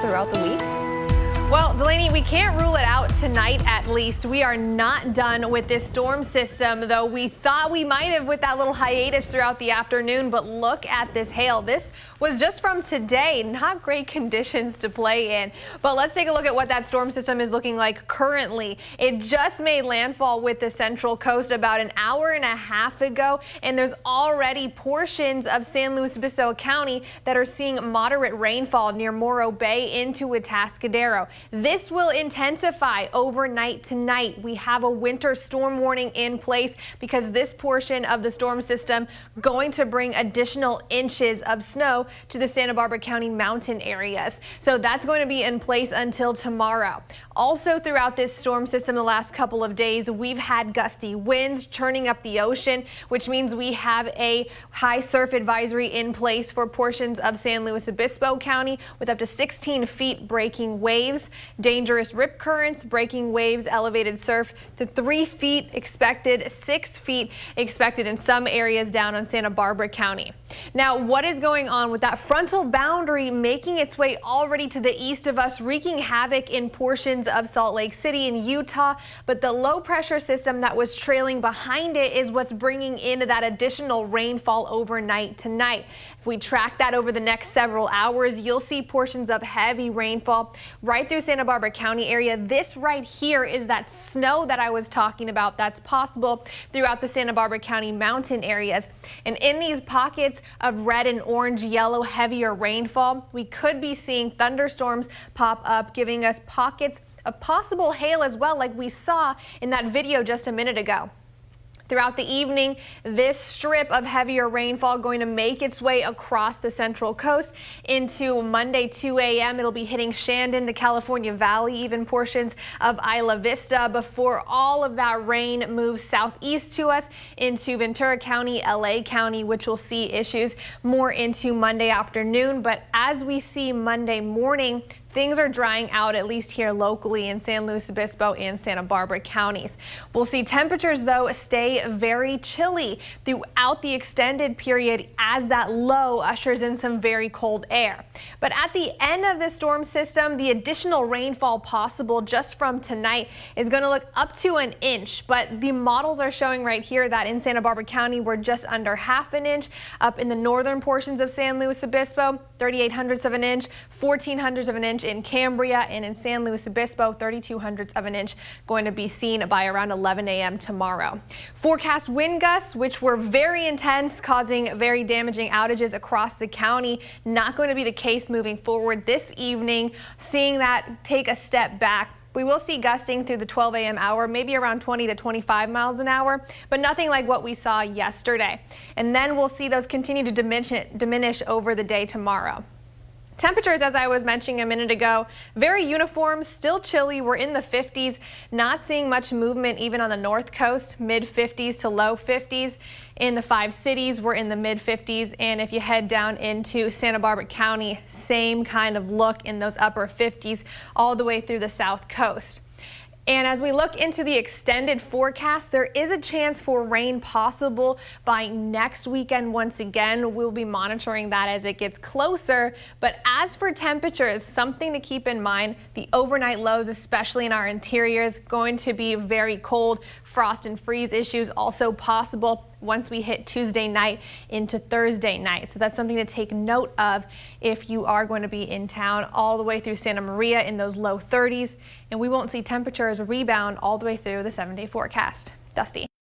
throughout the week? Well, Delaney, we can't rule it out tonight at least. We are not done with this storm system, though we thought we might have with that little hiatus throughout the afternoon. But look at this hail. This was just from today. Not great conditions to play in. But let's take a look at what that storm system is looking like currently. It just made landfall with the central coast about an hour and a half ago. And there's already portions of San Luis Obispo County that are seeing moderate rainfall near Morro Bay into Atascadero. This will intensify overnight tonight. We have a winter storm warning in place because this portion of the storm system going to bring additional inches of snow to the Santa Barbara County mountain areas. So that's going to be in place until tomorrow. Also throughout this storm system the last couple of days, we've had gusty winds churning up the ocean, which means we have a high surf advisory in place for portions of San Luis Obispo County with up to 16 feet breaking waves dangerous rip currents, breaking waves, elevated surf to three feet expected, six feet expected in some areas down on Santa Barbara County. Now, what is going on with that frontal boundary making its way already to the east of us, wreaking havoc in portions of Salt Lake City in Utah, but the low pressure system that was trailing behind it is what's bringing in that additional rainfall overnight tonight. If we track that over the next several hours, you'll see portions of heavy rainfall right through Santa Barbara County area. This right here is that snow that I was talking about that's possible throughout the Santa Barbara County mountain areas. And in these pockets of red and orange, yellow, heavier rainfall, we could be seeing thunderstorms pop up, giving us pockets of possible hail as well, like we saw in that video just a minute ago. Throughout the evening, this strip of heavier rainfall going to make its way across the central coast into Monday 2 a.m. It'll be hitting Shandon, the California Valley, even portions of Isla Vista before all of that rain moves southeast to us into Ventura County, LA County, which will see issues more into Monday afternoon. But as we see Monday morning, Things are drying out, at least here locally in San Luis Obispo and Santa Barbara counties. We'll see temperatures, though, stay very chilly throughout the extended period as that low ushers in some very cold air. But at the end of the storm system, the additional rainfall possible just from tonight is going to look up to an inch. But the models are showing right here that in Santa Barbara County, we're just under half an inch. Up in the northern portions of San Luis Obispo, 38 hundredths of an inch, 14 hundredths of an inch in Cambria and in San Luis Obispo, 32 hundredths of an inch going to be seen by around 11 a.m. tomorrow. Forecast wind gusts, which were very intense, causing very damaging outages across the county. Not going to be the case moving forward this evening. Seeing that take a step back we will see gusting through the 12 a.m. hour, maybe around 20 to 25 miles an hour, but nothing like what we saw yesterday. And then we'll see those continue to diminish, diminish over the day tomorrow. Temperatures, as I was mentioning a minute ago, very uniform, still chilly. We're in the 50s, not seeing much movement even on the north coast, mid 50s to low 50s. In the five cities, we're in the mid 50s. And if you head down into Santa Barbara County, same kind of look in those upper 50s all the way through the south coast. And as we look into the extended forecast, there is a chance for rain possible by next weekend once again. We'll be monitoring that as it gets closer. But as for temperatures, something to keep in mind, the overnight lows, especially in our interiors, going to be very cold. Frost and freeze issues also possible once we hit Tuesday night into Thursday night. So that's something to take note of if you are going to be in town all the way through Santa Maria in those low 30s. And we won't see temperatures rebound all the way through the seven day forecast. Dusty.